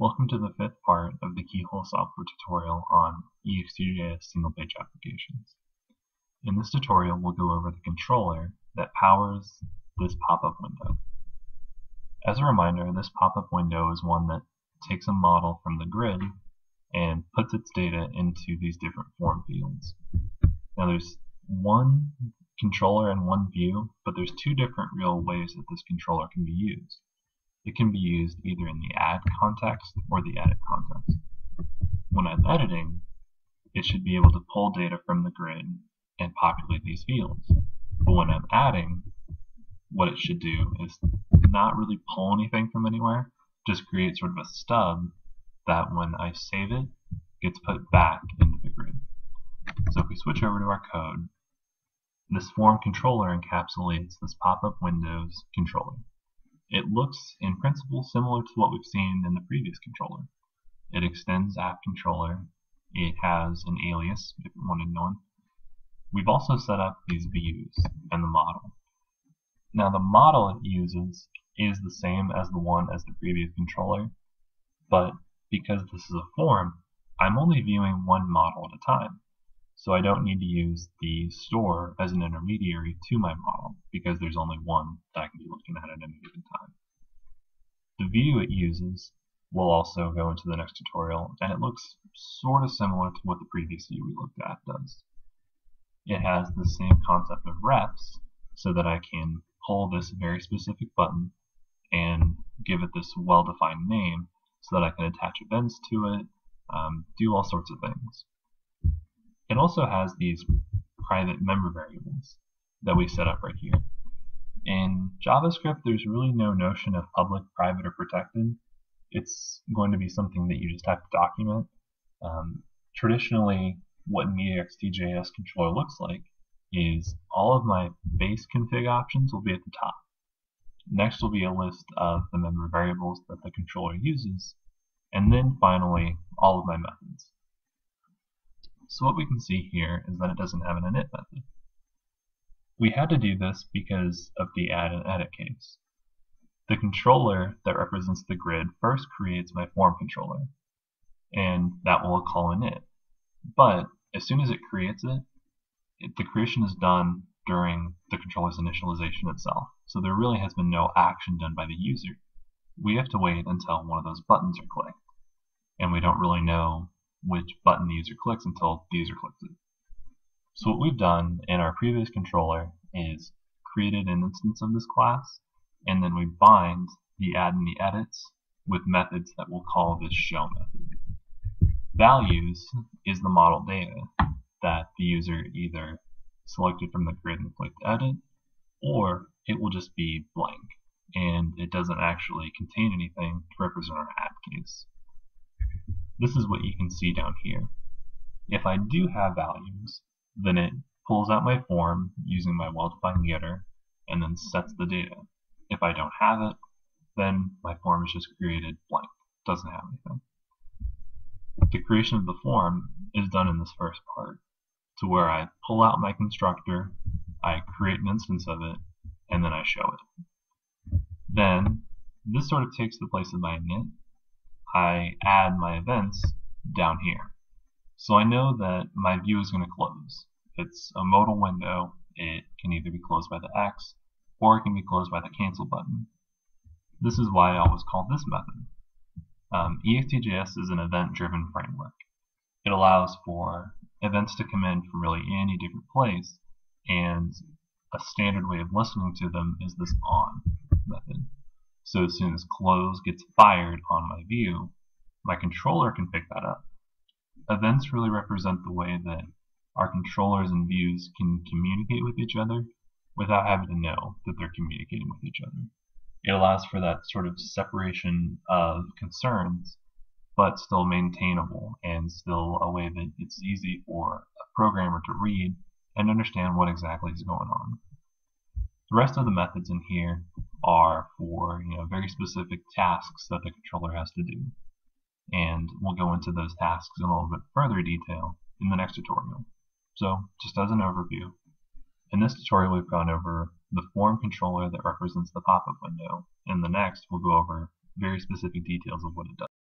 Welcome to the fifth part of the Keyhole software tutorial on EXTJS single-page applications. In this tutorial, we'll go over the controller that powers this pop-up window. As a reminder, this pop-up window is one that takes a model from the grid and puts its data into these different form fields. Now there's one controller and one view, but there's two different real ways that this controller can be used. It can be used either in the add context or the edit context. When I'm editing, it should be able to pull data from the grid and populate these fields. But when I'm adding, what it should do is not really pull anything from anywhere, just create sort of a stub that when I save it, gets put back into the grid. So if we switch over to our code, this form controller encapsulates this pop-up windows controller. It looks, in principle, similar to what we've seen in the previous controller. It extends app controller. It has an alias, if you wanted one. We've also set up these views and the model. Now the model it uses is the same as the one as the previous controller, but because this is a form, I'm only viewing one model at a time. So I don't need to use the store as an intermediary to my model because there's only one that I can be looking at at any given time. The view it uses will also go into the next tutorial and it looks sort of similar to what the previous view we looked at does. It has the same concept of refs so that I can pull this very specific button and give it this well-defined name so that I can attach events to it, um, do all sorts of things. It also has these private member variables that we set up right here. In JavaScript, there's really no notion of public, private, or protected. It's going to be something that you just have to document. Um, traditionally, what an EXTJS controller looks like is all of my base config options will be at the top. Next will be a list of the member variables that the controller uses, and then finally all of my methods. So what we can see here is that it doesn't have an init method. We had to do this because of the add and edit case. The controller that represents the grid first creates my form controller, and that will call init. But as soon as it creates it, it, the creation is done during the controller's initialization itself. So there really has been no action done by the user. We have to wait until one of those buttons are clicked. And we don't really know which button the user clicks until the user clicks it. So what we've done in our previous controller is created an instance of this class, and then we bind the add and the edits with methods that we'll call this show method. Values is the model data that the user either selected from the grid and clicked edit, or it will just be blank, and it doesn't actually contain anything to represent our add case. This is what you can see down here. If I do have values, then it pulls out my form using my well-defined getter and then sets the data. If I don't have it, then my form is just created blank, doesn't have anything. The creation of the form is done in this first part, to where I pull out my constructor, I create an instance of it, and then I show it. Then, this sort of takes the place of my init, I add my events down here. So I know that my view is going to close. It's a modal window, it can either be closed by the X or it can be closed by the cancel button. This is why I always call this method. Um, EXTJS is an event-driven framework. It allows for events to come in from really any different place, and a standard way of listening to them is this on method. So as soon as close gets fired on my view, my controller can pick that up. Events really represent the way that our controllers and views can communicate with each other without having to know that they're communicating with each other. It allows for that sort of separation of concerns, but still maintainable and still a way that it's easy for a programmer to read and understand what exactly is going on. The rest of the methods in here are for you know very specific tasks that the controller has to do. And we'll go into those tasks in a little bit further detail in the next tutorial. So just as an overview, in this tutorial we've gone over the form controller that represents the pop-up window. In the next we'll go over very specific details of what it does.